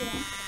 Yeah.